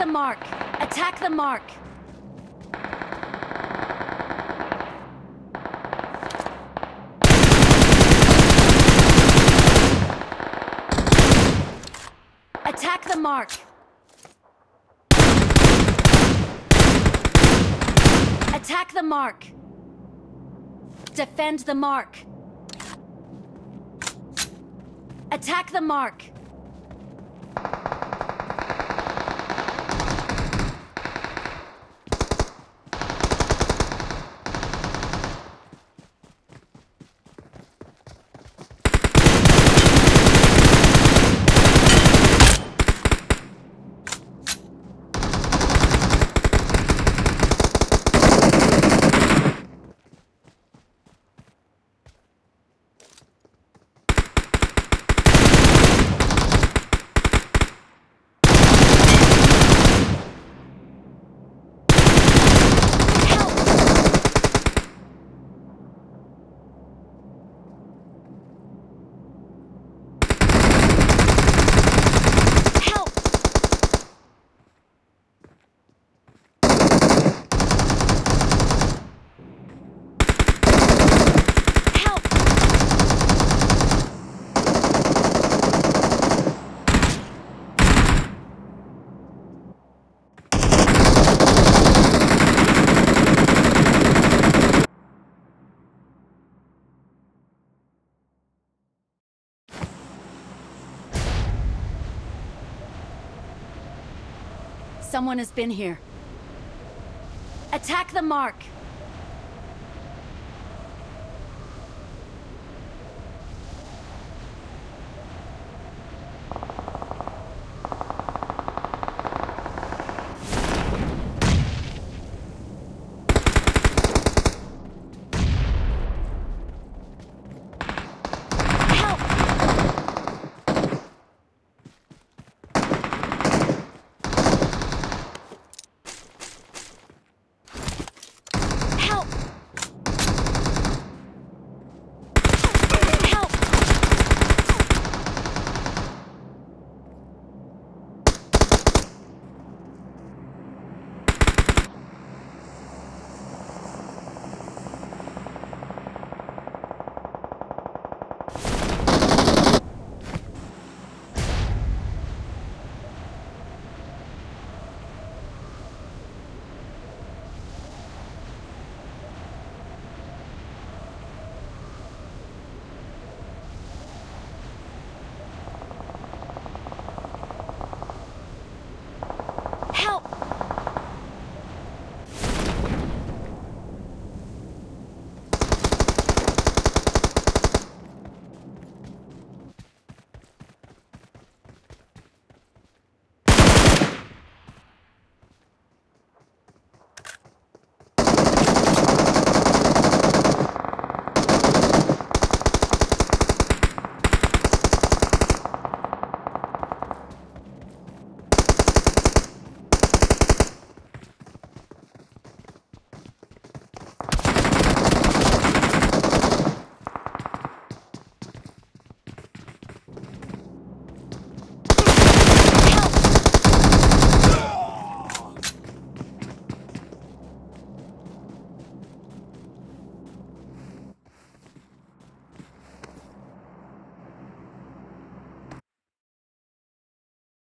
Attack the mark! Attack the mark! Attack the mark! Attack the mark! Defend the mark! Attack the mark! Someone has been here. Attack the mark!